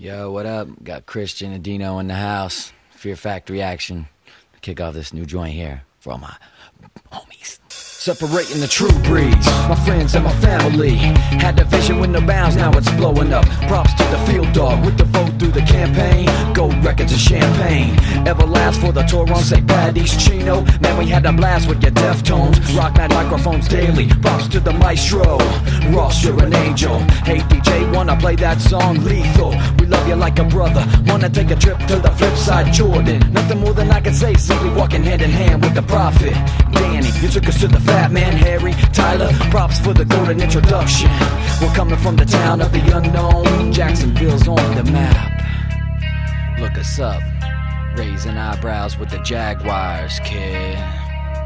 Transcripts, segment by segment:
Yo, what up? Got Christian and Dino in the house. Fear Factory action. Kick off this new joint here for all my homies. Separating the true breeds, my friends and my family. Had a vision with no bounds, now it's blowing up. Props to the field dog with the vote through the campaign. Gold records and champagne. Everlast for the tour on St. Patty's Chino. Man, we had a blast with your Deftones. Rock that microphones daily. Props to the maestro. Ross, you're an angel. Hey DJ, wanna play that song lethal? Love you like a brother. Wanna take a trip to the flip side, Jordan. Nothing more than I can say, simply walking hand in hand with the prophet. Danny, you took us to the fat man, Harry, Tyler. Props for the golden introduction. We're coming from the town of the unknown. Jacksonville's on the map. Look us up. Raising eyebrows with the Jaguars, kid.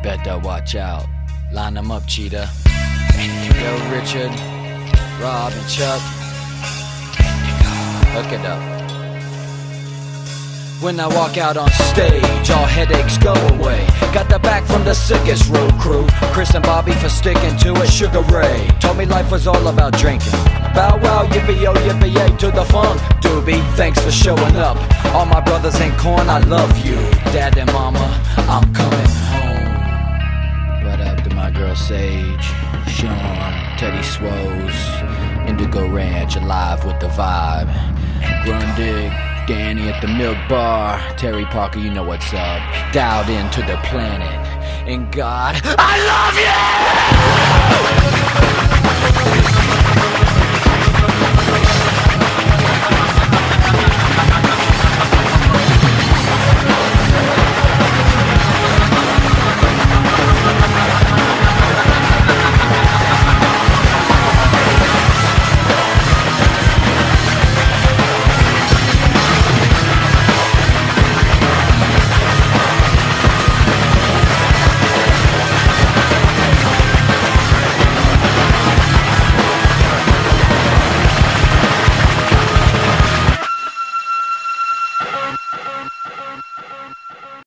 Better watch out. Line them up, cheetah. Yo, Richard, Rob, and Chuck. Hook it up. When I walk out on stage, all headaches go away. Got the back from the sickest road crew. Chris and Bobby for sticking to it. Sugar Ray told me life was all about drinking. Bow wow, yippee yo, yippee yay to the funk. Doobie, thanks for showing up. All my brothers in Korn, I love you. Dad and mama, I'm coming home. What up to my girl Sage, Sean, Teddy Swoes, Indigo Ranch, alive with the vibe. Grundig, Danny at the Milk Bar, Terry Parker, you know what's up. Dialed into the planet. And God, I love you!